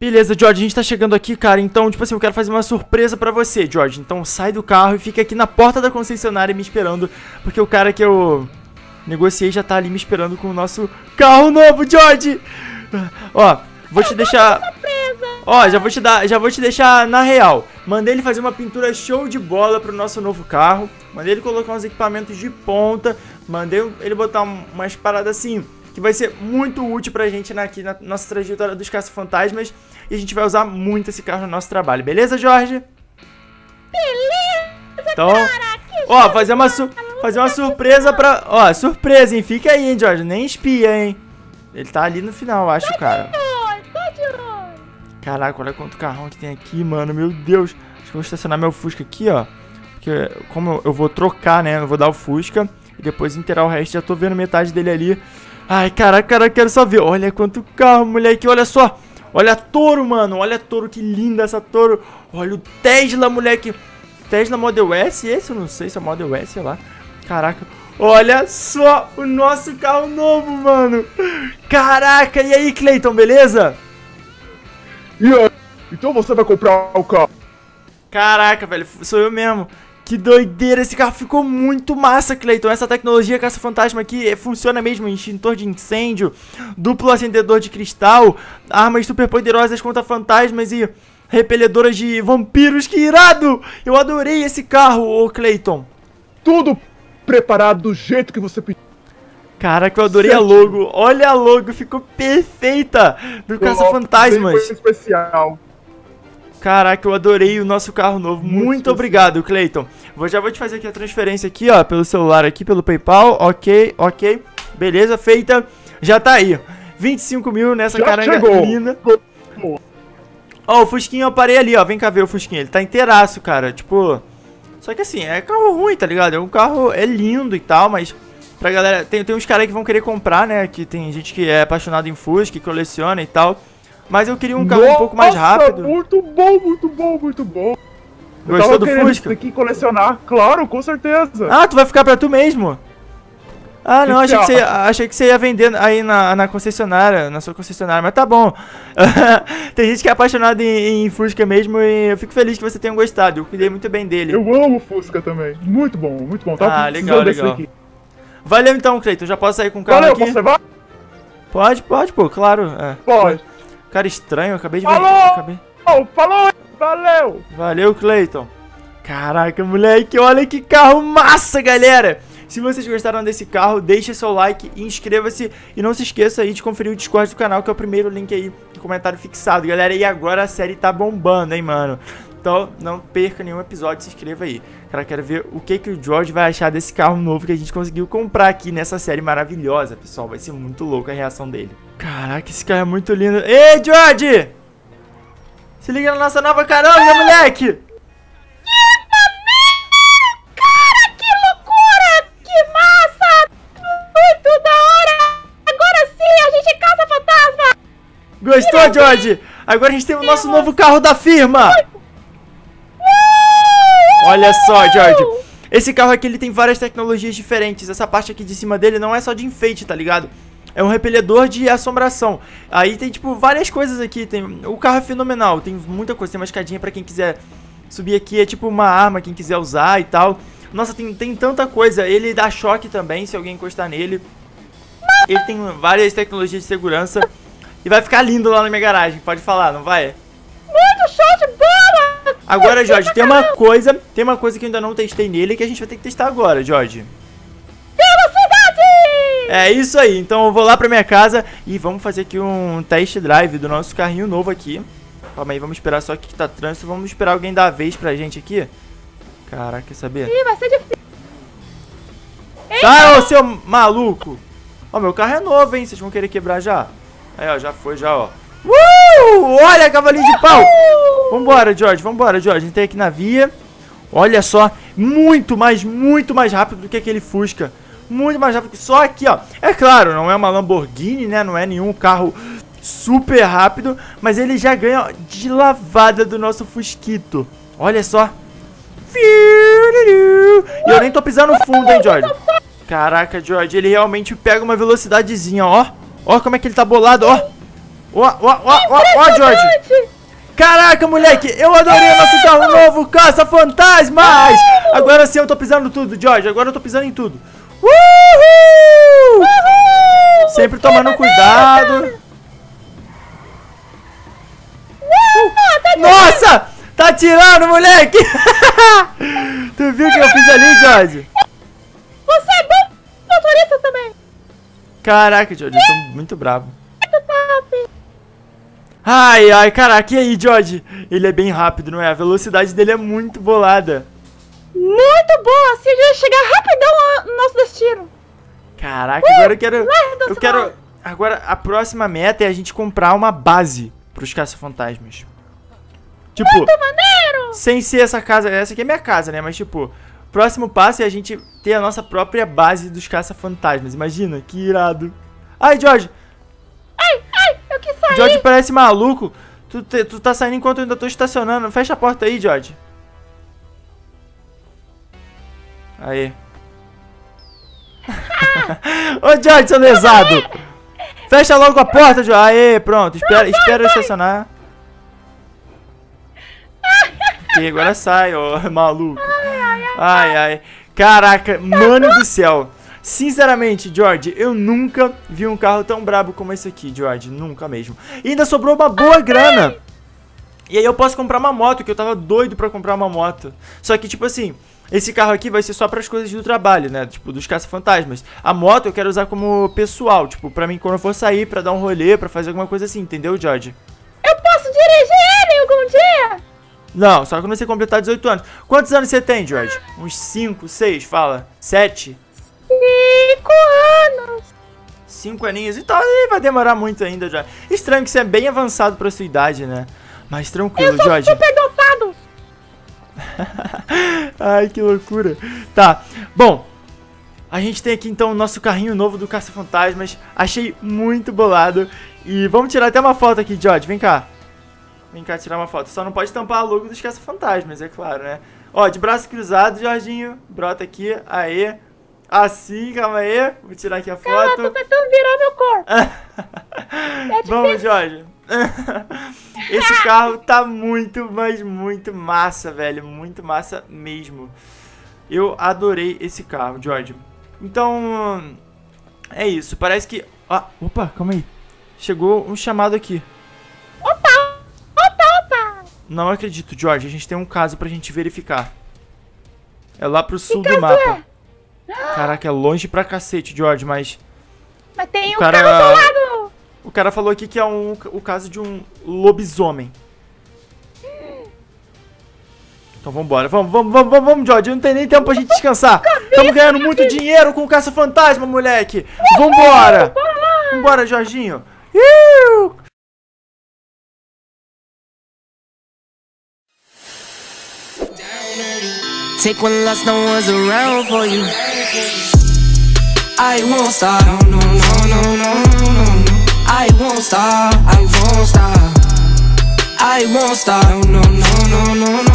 Beleza, George, a gente tá chegando aqui, cara, então, tipo assim, eu quero fazer uma surpresa pra você, George. Então sai do carro e fica aqui na porta da concessionária me esperando, porque o cara que eu negociei já tá ali me esperando com o nosso carro novo, George! Ó, vou te deixar... Ó, já vou te dar, já vou te deixar na real. Mandei ele fazer uma pintura show de bola pro nosso novo carro. Mandei ele colocar uns equipamentos de ponta. Mandei ele botar umas paradas assim que vai ser muito útil pra gente aqui na nossa trajetória dos caça-fantasmas. E a gente vai usar muito esse carro no nosso trabalho, beleza, Jorge? Beleza, então, cara, ó, fazer uma, fazer uma surpresa pra... Ó, surpresa, hein? Fica aí, hein, Jorge? Nem espia, hein? Ele tá ali no final, acho, tô cara. Caraca, olha quanto carrão que tem aqui, mano. Meu Deus. Acho que eu vou estacionar meu Fusca aqui, ó. Porque como eu vou trocar, né? Eu vou dar o Fusca e depois inteirar o resto. Já tô vendo metade dele ali. Ai, caraca, cara, quero só ver. Olha quanto carro, moleque. Olha só. Olha a Toro, mano. Olha a Toro, que linda essa Toro. Olha o Tesla, moleque. Tesla Model S, esse eu não sei se é Model S, sei lá. Caraca. Olha só o nosso carro novo, mano. Caraca, e aí, Cleiton, beleza? E aí? Então você vai comprar o carro? Caraca, velho, sou eu mesmo. Que doideira, esse carro ficou muito massa, Cleiton. Essa tecnologia caça-fantasma aqui é, funciona mesmo, extintor de incêndio, duplo acendedor de cristal, armas super poderosas contra fantasmas e repeledoras de vampiros, que irado! Eu adorei esse carro, ô Cleiton. Tudo preparado do jeito que você pediu. Caraca, eu adorei certo. a logo. Olha a logo, ficou perfeita do caça-fantasmas. especial. Caraca, eu adorei o nosso carro novo. Muito, Muito obrigado, Cleiton. Vou, já vou te fazer aqui a transferência aqui, ó, pelo celular aqui, pelo PayPal. Ok, ok. Beleza, feita. Já tá aí. 25 mil nessa já caranga chegou. linda. Ó, o Fusquinho eu parei ali, ó. Vem cá ver o Fusquinho. Ele tá inteiraço, cara. Tipo... Só que assim, é carro ruim, tá ligado? É um carro... É lindo e tal, mas... Pra galera... Tem, tem uns caras que vão querer comprar, né? Que tem gente que é apaixonado em Fusca, que coleciona e tal. Mas eu queria um carro Nossa, um pouco mais rápido. muito bom, muito bom, muito bom. Eu Gostou do Fusca? aqui colecionar, claro, com certeza. Ah, tu vai ficar pra tu mesmo? Ah, não, achei que, você, achei que você ia vender aí na, na concessionária, na sua concessionária, mas tá bom. Tem gente que é apaixonada em, em, Fusca mesmo e eu fico feliz que você tenha gostado. Eu cuidei muito bem dele. Eu amo Fusca também. Muito bom, muito bom. Tá ah, legal, legal. Valeu então, Cleiton. Já posso sair com o carro Valeu, aqui? Você vai? Pode, pode, pô, claro. É. Pode. Cara estranho, eu acabei de Falou! ver. Acabei... Falou! Valeu! Valeu, Cleiton. Caraca, moleque, olha que carro massa, galera! Se vocês gostaram desse carro, deixe seu like e inscreva-se. E não se esqueça aí de conferir o Discord do canal, que é o primeiro link aí no comentário fixado, galera. E agora a série tá bombando, hein, mano. Então, não perca nenhum episódio, se inscreva aí. Cara, quero ver o que, que o George vai achar desse carro novo que a gente conseguiu comprar aqui nessa série maravilhosa, pessoal. Vai ser muito louco a reação dele. Caraca, esse carro é muito lindo. Ei, George! Se liga na nossa nova caranga, moleque! Gostou, George? Agora a gente tem o nosso novo carro da firma! Olha só, George. Esse carro aqui ele tem várias tecnologias diferentes. Essa parte aqui de cima dele não é só de enfeite, tá ligado? É um repelidor de assombração. Aí tem, tipo, várias coisas aqui. Tem... O carro é fenomenal. Tem muita coisa. Tem uma escadinha pra quem quiser subir aqui. É tipo uma arma, quem quiser usar e tal. Nossa, tem, tem tanta coisa. Ele dá choque também, se alguém encostar nele. Ele tem várias tecnologias de segurança. E vai ficar lindo lá na minha garagem. Pode falar, não vai? Muito show de bola! Agora, Jorge, tem uma coisa, tem uma coisa que eu ainda não testei nele que a gente vai ter que testar agora, Jorge. Velocidade! É isso aí, então eu vou lá pra minha casa e vamos fazer aqui um test drive do nosso carrinho novo aqui. Calma aí, vamos esperar só que tá trânsito, vamos esperar alguém dar a vez pra gente aqui. Caraca, quer saber? Ih, vai ser difícil. Tá, ô seu maluco! Ó, meu carro é novo, hein, vocês vão querer quebrar já? Aí, ó, já foi, já, ó. Uh! Olha, cavalinho de pau! Vambora, George, vambora, George. A gente tem aqui na via. Olha só, muito mais, muito mais rápido do que aquele Fusca. Muito mais rápido que só aqui, ó. É claro, não é uma Lamborghini, né? Não é nenhum carro super rápido. Mas ele já ganha de lavada do nosso Fusquito. Olha só. E eu nem tô pisando no fundo, hein, George? Caraca, George, ele realmente pega uma velocidadezinha, ó. Ó como é que ele tá bolado, ó. Ó, ó, ó, ó, ó, George. Caraca, moleque, eu adorei o nosso carro novo, caça-fantasmas! Agora sim eu tô pisando tudo, George, agora eu tô pisando em tudo. Uhul! Uhul. Sempre tomando cuidado. Uau, tá de- Nossa! Tá atirando, moleque! tu viu o que eu fiz ali, George? Você é bom motorista também. Caraca, George, eu tô muito bravo. Muito top. Ai, ai, caraca, e aí, George? Ele é bem rápido, não é? A velocidade dele é muito bolada. Muito boa. Assim a gente vai chegar rapidão no nosso destino. Caraca, agora eu quero. Do Eu quero. Agora, a próxima meta é a gente comprar uma base pros caça-fantasmas. Tipo, Muito maneiro. sem ser essa casa. Essa aqui é minha casa, né? Mas, tipo, próximo passo é a gente ter a nossa própria base dos caça-fantasmas. Imagina, que irado. Ai, George! George parece maluco. Tu, te- tu tá saindo enquanto eu ainda tô estacionando. Fecha a porta aí, George. Aí. Ô, George, seu lesado! Fecha logo a porta, George. Aê, pronto. Espera, espera eu estacionar. E agora sai, ó, maluco. Ai, ai. Caraca, mano do céu. Sinceramente, George, eu nunca vi um carro tão brabo como esse aqui, George. Nunca mesmo. E ainda sobrou uma boa grana. E aí eu posso comprar uma moto, que eu tava doido pra comprar uma moto. Só que, tipo assim, esse carro aqui vai ser só pras coisas do trabalho, né? Tipo, dos caça-fantasmas. A moto eu quero usar como pessoal, tipo, pra mim quando eu for sair, pra dar um rolê, pra fazer alguma coisa assim, entendeu, George? Eu posso dirigir ele algum dia? Não, só quando você completar 18 anos. Quantos anos você tem, George? Uns 5, 6, fala? 7? Cinco anos. 5 aninhos? Então vai demorar muito ainda, já. Estranho que você é bem avançado pra sua idade, né? Mas tranquilo, Eu sou George. super dotado. Ai, que loucura. Tá, bom. A gente tem aqui então o nosso carrinho novo do Caça-Fantasmas. Achei muito bolado. E vamos tirar até uma foto aqui, George. Vem cá. Vem cá tirar uma foto. Só não pode tampar a logo dos Caça-Fantasmas, é claro, né? Ó, de braço cruzado, Jorginho. Brota aqui. Aê. Assim, calma aí. Vou tirar aqui a Ah, foto. tô tentando virar meu corpo. Vamos, Jorge. Esse carro tá muito, mas muito massa, velho. Muito massa mesmo. Eu adorei esse carro, George. Então, é isso. Parece que... Ah, opa, calma aí. Chegou um chamado aqui. Opa, opa, opa. Não acredito, George. A gente tem um caso pra gente verificar. É lá pro sul do caso mapa. Caraca, é longe pra cacete, George, mas... Mas tem O um cara- carro do lado. O cara falou aqui que é um, o caso de um lobisomem. Então vambora. Vamos, vamos, vamos, vamos, vamos, George. Não tem nem tempo pra gente descansar. Estamos ganhando muito dinheiro com o caça-fantasma, moleque. Vambora. Vambora, Jorginho. Iu! Take one loss, no one's around for you. I won't stop. No, no, no, no, no, no, no. I won't stop. I won't stop. I won't stop. No, no, no, no, no.